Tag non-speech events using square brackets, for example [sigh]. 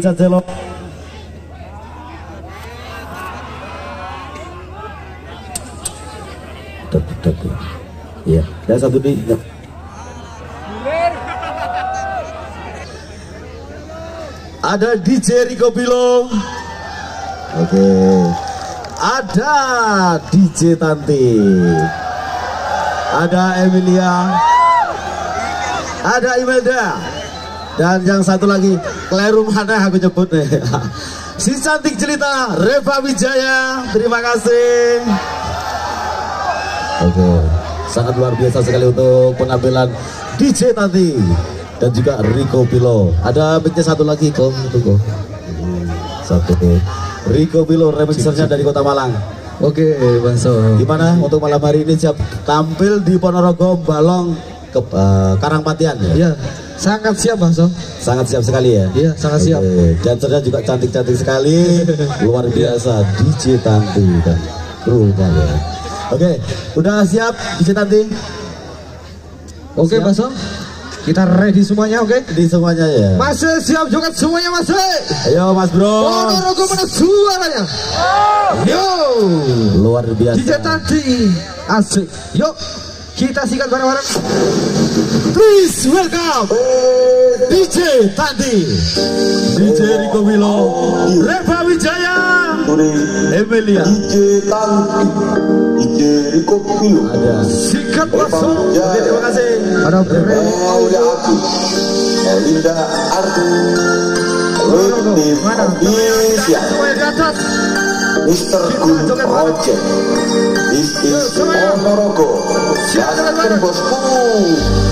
Celo. Iya, dan satu di. Ya. Ada DJ Rico Bilo. Oke. Ada DJ Tanti. Ada Emilia. Ada Imelda. Dan yang satu lagi, Klerum Hana aku nyebut nih. [laughs] Si cantik cerita Reva Wijaya. Terima kasih. Oke. Sangat luar biasa sekali untuk penampilan DJ Tanti dan juga Rico Pilo. Ada benci satu lagi kok itu kok. Satu. Rico Pilo remixernya dari Kota Malang. Oke, Bang So. Gimana untuk malam hari ini siap tampil di Ponorogo Balong ke uh, Karangpatian ya? Iya, sangat siap So. Sangat siap sekali ya? Iya, sangat siap. Dancernya juga cantik-cantik sekali. [laughs] Luar biasa DJ Tanti dan krunya ya. Oke, udah siap DJ Tanti? Oke. Bang So. Kita ready semuanya, oke? Di semuanya ya. Masih siap joget semuanya, Mas. Ayo Mas Bro. Ponorogo mana suaranya? Yo! Luar biasa. DJ Tanti asik. Yuk, kita sikat bareng-bareng. Please welcome DJ Tanti, DJ Riko Wilo, Reva Wijaya, Emilia. DJ Tanti, DJ Riko Ada. Sikat masuk. Oke, terima kasih. Ada Aulia Aku, Elinda Artu, Witney Fabrizia, semuanya di atas. Mr. Good Project. This is Omorogo. Jangan bersepuluh.